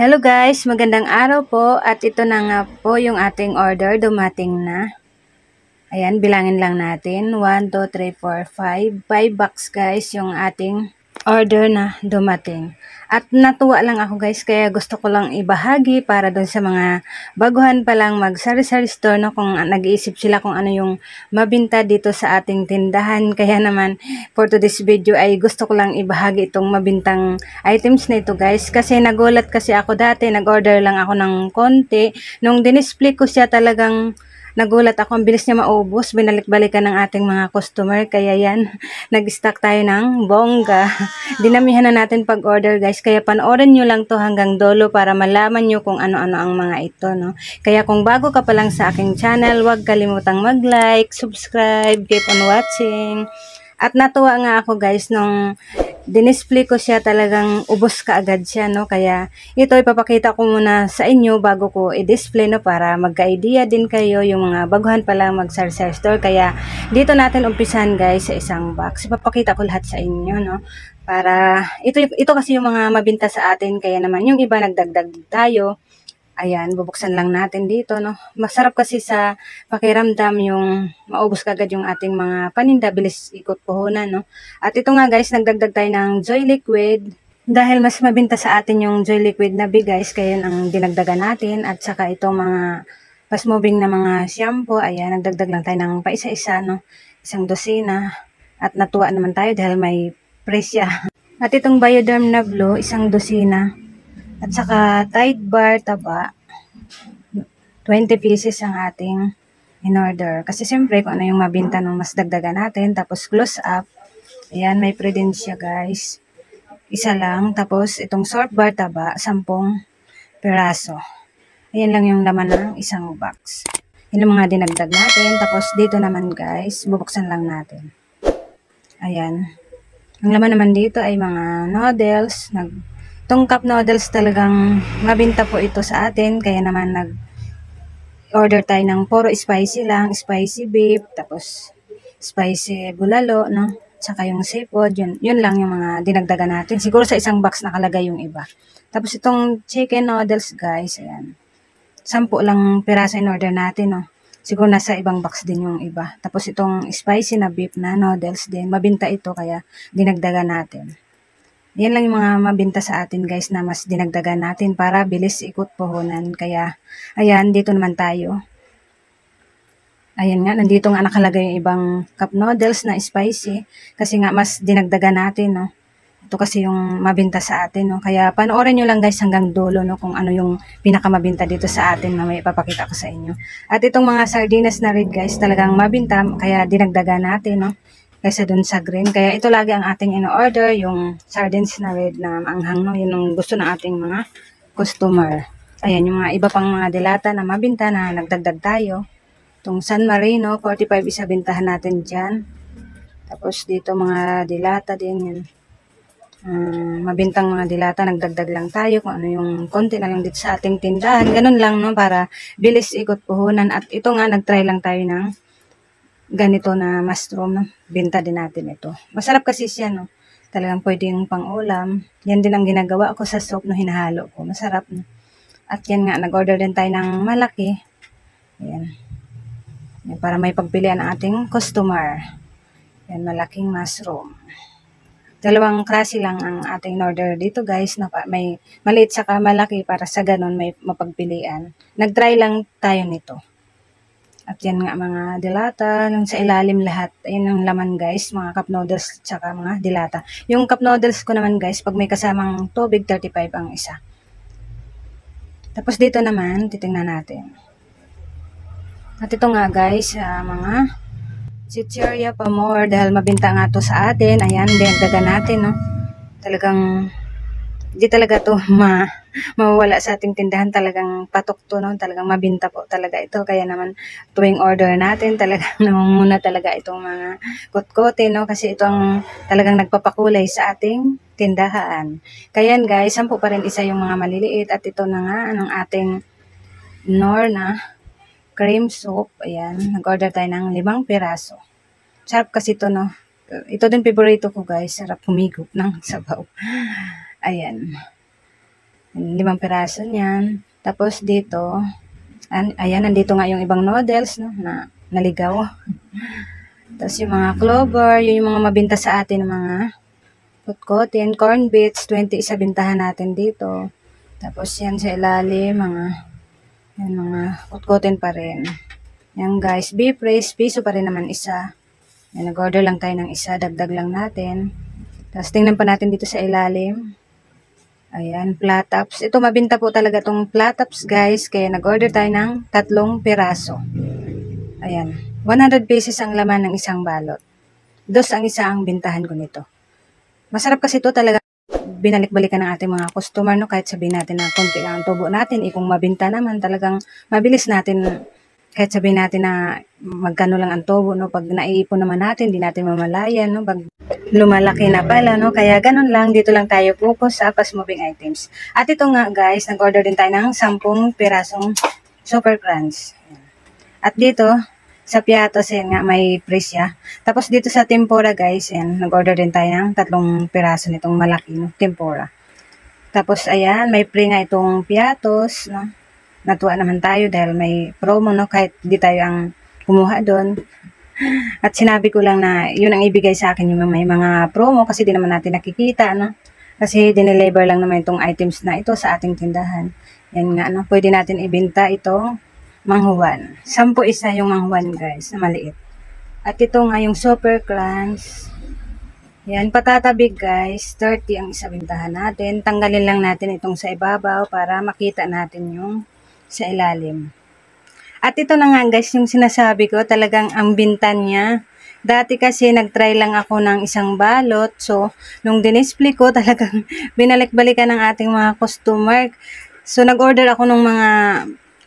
Hello guys, magandang araw po at ito na nga po yung ating order dumating na. Ayan, bilangin lang natin. 1, 2, 3, 4, 5. 5 box guys yung ating order na dumating. At natuwa lang ako guys, kaya gusto ko lang ibahagi para doon sa mga baguhan pa lang mag sari-sari store no, kung nag-iisip sila kung ano yung mabinta dito sa ating tindahan. Kaya naman, for today's video ay gusto ko lang ibahagi itong mabintang items na ito guys. Kasi nagulat kasi ako dati, nag-order lang ako ng konti. Nung dinisplay ko siya talagang Nagulat ako, ang bilis niya maubos. Binalik-balikan ng ating mga customer. Kaya yan, nag-stock tayo ng bongga. Dinamihan na natin pag-order guys. Kaya panoorin nyo lang to hanggang dolo para malaman nyo kung ano-ano ang mga ito. No? Kaya kung bago ka pa lang sa aking channel, huwag kalimutang mag-like, subscribe, keep on watching. At natuwa nga ako guys nung dinisplay ko siya talagang ubos ka agad siya no? Kaya ito ipapakita ko muna sa inyo bago ko i-display no? Para magka-idea din kayo yung mga baguhan pa lang mag sar store. Kaya dito natin umpisan guys sa isang box. Ipapakita ko lahat sa inyo no? Para ito ito kasi yung mga mabinta sa atin. Kaya naman yung iba nagdagdag tayo Ayan, bubuksan lang natin dito, no. Masarap kasi sa pakiramdam yung maubos kagad yung ating mga paninda, bilis ikot puhunan, no. At ito nga guys, nagdagdag tayo ng Joy Liquid. Dahil mas mabinta sa atin yung Joy Liquid na big guys, kaya ang dinagdagan natin. At saka itong mga fast moving na mga shampoo, ayan, nagdagdag lang tayo ng paisa-isa, no. Isang dosina. At natuwa naman tayo dahil may presya. At itong Bioderm na blue, isang dosina. At saka Tide Bar taba, 20 pieces ang ating in order. Kasi siyempre, kung ano yung mabinta nung mas dagdagan natin. Tapos close up. Ayan, may Prudensya guys. Isa lang. Tapos itong short bar taba, 10 peraso. Ayan lang yung laman ng isang box. Yun mga dinagdag natin. Tapos dito naman guys, bubuksan lang natin. Ayan. Ang laman naman dito ay mga noodles. Nag Itong cup noodles talagang mabinta po ito sa atin. Kaya naman nag order tayo ng puro spicy lang. Spicy beef. Tapos spicy bulalo. No? Tsaka yung seafood. Yun, yun lang yung mga dinagdagan natin. Siguro sa isang box nakalagay yung iba. Tapos itong chicken noodles guys. Ayan. Sampu lang piraso in order natin. No? Siguro nasa ibang box din yung iba. Tapos itong spicy na beef na noodles din. Mabinta ito kaya dinagdagan natin. Yan lang yung mga mabinta sa atin guys na mas dinagdagan natin para bilis ikot puhunan. Kaya, ayan, dito naman tayo. Ayan nga, nandito nga nakalagay yung ibang cup noodles na spicy. Kasi nga, mas dinagdagan natin, no. Ito kasi yung mabinta sa atin, no. Kaya, panoorin nyo lang guys hanggang dulo, no, kung ano yung pinakamabinta dito sa atin. Mamaya ipapakita ko sa inyo. At itong mga sardinas na red guys, talagang mabinta. Kaya, dinagdagan natin, no kaysa dun sa green. Kaya ito lagi ang ating in-order, yung sardines na red na maanghang, no? Yun ang gusto ng ating mga customer. Ayan, yung mga iba pang mga dilata na mabinta na nagdagdag tayo. Itong San Marino, 45 isa bintahan natin dyan. Tapos dito mga dilata din yan. Um, mabintang mga dilata, nagdagdag lang tayo kung ano yung konti na lang dito sa ating tindahan. Ganun lang, no? Para bilis ikot puhunan. At ito nga, nagtry lang tayo ng ganito na mushroom. No? Binta din natin ito. Masarap kasi siya, no? Talagang pwede yung pang-ulam. Yan din ang ginagawa ko sa soup no hinahalo ko. Masarap, no? At yan nga, nag-order din tayo ng malaki. Ayan. Yan, para may pagpilian ang ating customer. Yan, malaking mushroom. Dalawang klase lang ang ating order dito guys. Na may maliit saka malaki para sa ganun may mapagpilian. Nag-try lang tayo nito. At yan nga mga dilata, yung sa ilalim lahat. Ayun ang laman guys, mga cup noodles tsaka mga dilata. Yung cup noodles ko naman guys, pag may kasamang tubig, 35 ang isa. Tapos dito naman, titingnan natin. At ito nga guys, uh, mga chicheria pa more dahil mabinta nga to sa atin. Ayan, din daga natin, no. Talagang hindi talaga to ma mawawala sa ating tindahan. Talagang patok to no? Talagang mabinta po talaga ito. Kaya naman tuwing order natin talagang namumuna talaga itong mga kotkote no? Kasi ito ang talagang nagpapakulay sa ating tindahan. Kaya guys sampu pa rin isa yung mga maliliit. At ito na nga anong ating nor na cream soup. Ayan nag-order tayo ng limang piraso. Sarap kasi ito no? Ito din favorito ko guys. Sarap humigop ng sabaw. Ayan. Limang piraso niyan. Tapos dito, an, ayan, nandito nga yung ibang noodles no, na naligaw. Tapos yung mga clover, yun yung mga mabinta sa atin mga kutkotin, corn bits, 20 isa bintahan natin dito. Tapos yan sa ilalim, mga yan, mga kutkotin pa rin. Yan guys, beef race, piso pa rin naman isa. Yan, nag-order lang tayo ng isa, dagdag lang natin. Tapos tingnan pa natin dito sa ilalim. Ayan, platops. Ito mabinta po talaga tong platops guys. Kaya nag-order tayo ng tatlong piraso. Ayan. 100 pesos ang laman ng isang balot. Dos ang isa ang bintahan ko nito. Masarap kasi ito talaga binalik-balikan ng ating mga customer no kahit sabihin natin na konti lang ang tubo natin eh kung mabinta naman talagang mabilis natin kahit sabihin natin na magkano lang ang tubo no pag naiipon naman natin hindi natin mamalayan no pag lumalaki na pala, no? Kaya ganun lang, dito lang tayo focus sa fast moving items. At ito nga guys, nag-order din tayo ng 10 pirasong super crunch. At dito, sa Piatos, yan nga, may presya. Tapos dito sa tempura guys, yan, nag-order din tayo ng tatlong piraso nitong malaki, no? Tempura. Tapos ayan, may free nga itong Piatos, no? Natuwa naman tayo dahil may promo, no? Kahit di tayo ang kumuha doon. At sinabi ko lang na yun ang ibigay sa akin yung may mga promo kasi di naman natin nakikita, no? Kasi dineliver lang naman itong items na ito sa ating tindahan. Yan nga, no? Pwede natin ibenta itong manghuwan. Sampo isa yung manghuwan, guys, na maliit. At ito nga yung super crunch. Yan, patatabi guys. 30 ang isa bintahan natin. Tanggalin lang natin itong sa ibabaw para makita natin yung sa ilalim. At ito na nga guys, yung sinasabi ko, talagang ang bintan niya. Dati kasi nagtry lang ako ng isang balot. So, nung dinisplay ko, talagang binalik-balikan ng ating mga customer. So, nag-order ako ng mga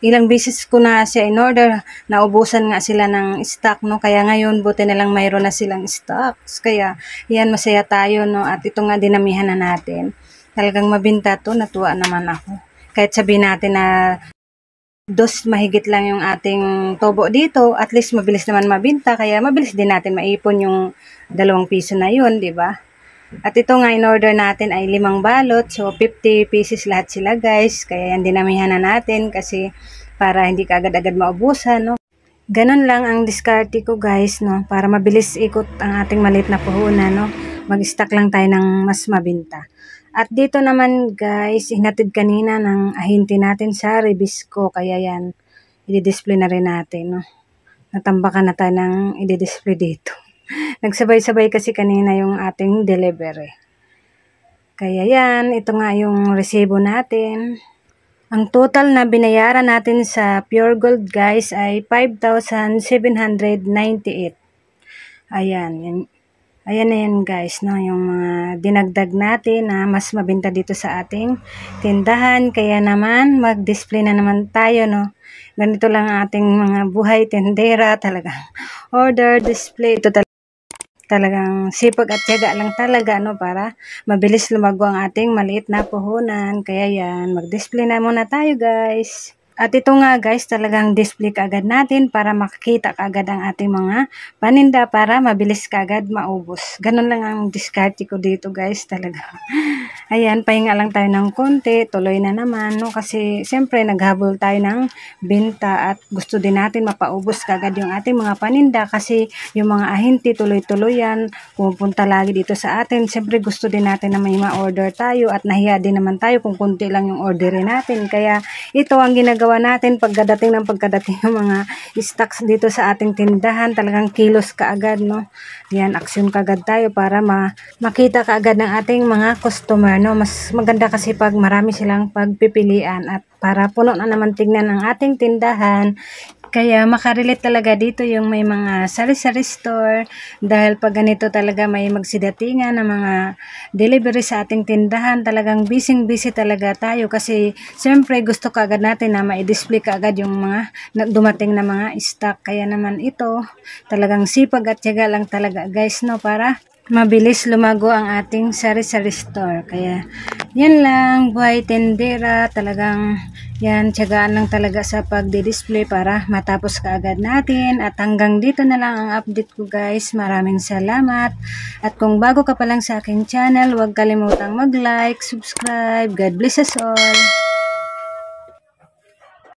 ilang beses ko na siya in order. Naubusan nga sila ng stock, no? Kaya ngayon, buti na lang mayroon na silang stocks. Kaya, yan, masaya tayo, no? At ito nga, dinamihan na natin. Talagang mabinta to, natuwa naman ako. Kahit sabihin natin na dos mahigit lang yung ating tobo dito, at least mabilis naman mabinta, kaya mabilis din natin maipon yung dalawang piso na yun, di ba? At ito nga in-order natin ay limang balot, so 50 pieces lahat sila guys, kaya yan dinamihan na natin kasi para hindi ka agad-agad maubusan, no? Ganon lang ang diskarte ko guys, no? Para mabilis ikot ang ating maliit na puhunan, no? Mag-stock lang tayo ng mas mabinta. At dito naman guys, hinatid kanina ng ahinti natin sa Rebisco. Kaya yan, i-display na rin natin. No? Natambakan na tayo ng i-display dito. Nagsabay-sabay kasi kanina yung ating delivery. Kaya yan, ito nga yung resibo natin. Ang total na binayaran natin sa Pure Gold guys ay 5,798. Ayan, yan, Ayan na yan guys, no? yung mga dinagdag natin na mas mabinta dito sa ating tindahan. Kaya naman, mag-display na naman tayo. No? Ganito lang ating mga buhay tendera talaga. Order, display, ito talaga talagang sipag at tiyaga lang talaga no para mabilis lumago ang ating maliit na puhunan. Kaya yan, mag-display na muna tayo guys. At ito nga guys, talagang display kaagad natin para makikita kaagad ang ating mga paninda para mabilis kaagad maubos. Ganun lang ang discard ko dito guys talaga. Ayan, pahinga lang tayo ng konti, tuloy na naman no kasi siyempre naghabol tayo ng binta at gusto din natin mapaubos kaagad yung ating mga paninda kasi yung mga ahinti tuloy-tuloy yan, pupunta lagi dito sa atin. Siyempre gusto din natin na may ma-order tayo at nahiya din naman tayo kung konti lang yung orderin natin. Kaya ito ang ginagawa ginagawa natin pagkadating ng pagkadating ng mga stocks dito sa ating tindahan. Talagang kilos kaagad, no? Yan, aksyon kaagad tayo para ma makita kaagad ng ating mga customer, no? Mas maganda kasi pag marami silang pagpipilian at para puno na naman tignan ang ating tindahan, kaya makarelate talaga dito yung may mga sari-sari store. Dahil pag ganito talaga may magsidatingan ng mga delivery sa ating tindahan talagang busy-busy talaga tayo. Kasi siyempre gusto kaagad natin na ma-display kaagad yung mga dumating na mga stock. Kaya naman ito talagang sipag at tiyaga lang talaga guys no? Para mabilis lumago ang ating sari-sari store. Kaya, yan lang, buhay tendera, talagang yan, tiyagaan lang talaga sa pagdi-display para matapos kaagad natin. At hanggang dito na lang ang update ko guys. Maraming salamat. At kung bago ka pa lang sa aking channel, huwag kalimutang mag-like, subscribe. God bless us all.